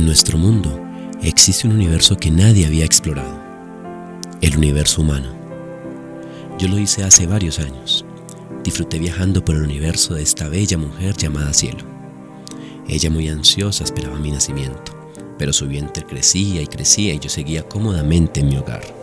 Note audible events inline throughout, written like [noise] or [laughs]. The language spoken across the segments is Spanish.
En nuestro mundo existe un universo que nadie había explorado, el universo humano. Yo lo hice hace varios años. Disfruté viajando por el universo de esta bella mujer llamada Cielo. Ella muy ansiosa esperaba mi nacimiento, pero su vientre crecía y crecía y yo seguía cómodamente en mi hogar.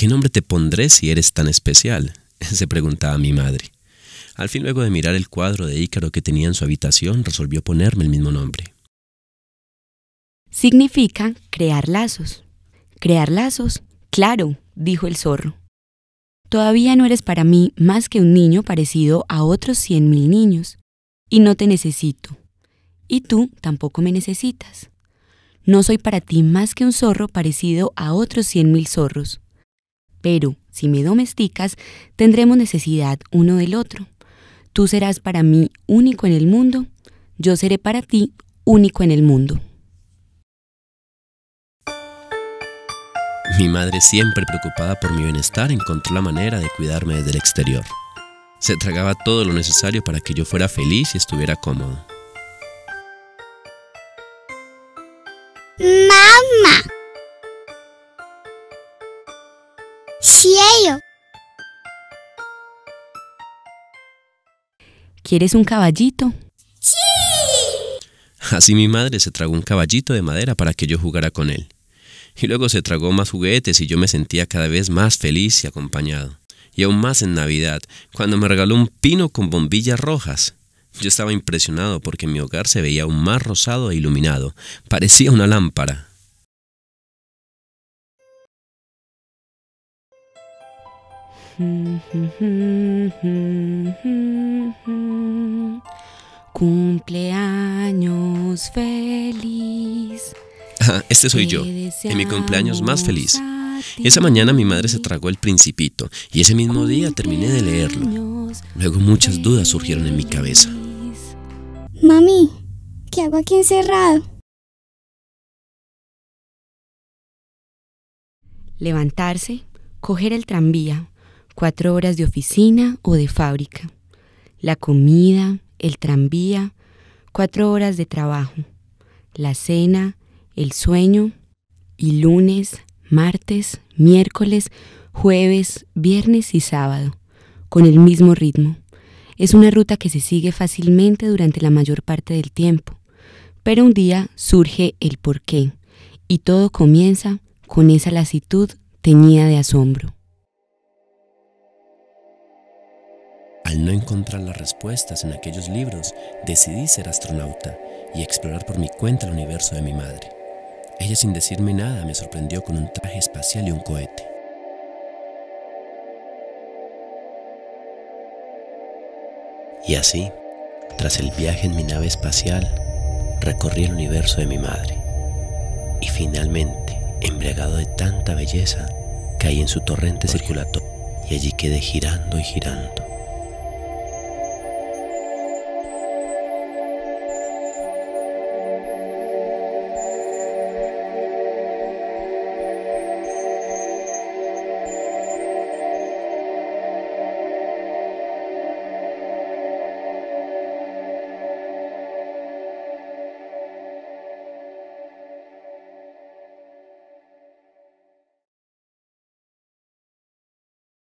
¿Qué nombre te pondré si eres tan especial? [laughs] se preguntaba mi madre. Al fin, luego de mirar el cuadro de Ícaro que tenía en su habitación, resolvió ponerme el mismo nombre. Significa crear lazos. ¿Crear lazos? Claro, dijo el zorro. Todavía no eres para mí más que un niño parecido a otros cien mil niños, y no te necesito. Y tú tampoco me necesitas. No soy para ti más que un zorro parecido a otros cien mil zorros pero si me domesticas, tendremos necesidad uno del otro. Tú serás para mí único en el mundo, yo seré para ti único en el mundo. Mi madre, siempre preocupada por mi bienestar, encontró la manera de cuidarme desde el exterior. Se tragaba todo lo necesario para que yo fuera feliz y estuviera cómodo. Cielo. ¿Quieres un caballito? Sí. Así mi madre se tragó un caballito de madera para que yo jugara con él. Y luego se tragó más juguetes y yo me sentía cada vez más feliz y acompañado. Y aún más en Navidad, cuando me regaló un pino con bombillas rojas. Yo estaba impresionado porque mi hogar se veía aún más rosado e iluminado. Parecía una lámpara. Cumpleaños feliz. este soy yo, en mi cumpleaños más feliz. Esa mañana mi madre se tragó el principito y ese mismo día terminé de leerlo. Luego muchas dudas surgieron en mi cabeza. Mami, ¿qué hago aquí encerrado? Levantarse, coger el tranvía, cuatro horas de oficina o de fábrica, la comida, el tranvía, cuatro horas de trabajo, la cena, el sueño, y lunes, martes, miércoles, jueves, viernes y sábado, con el mismo ritmo. Es una ruta que se sigue fácilmente durante la mayor parte del tiempo, pero un día surge el porqué, y todo comienza con esa lasitud teñida de asombro. Al no encontrar las respuestas en aquellos libros, decidí ser astronauta y explorar por mi cuenta el universo de mi madre. Ella sin decirme nada me sorprendió con un traje espacial y un cohete. Y así, tras el viaje en mi nave espacial, recorrí el universo de mi madre. Y finalmente, embriagado de tanta belleza, caí en su torrente circulatorio y allí quedé girando y girando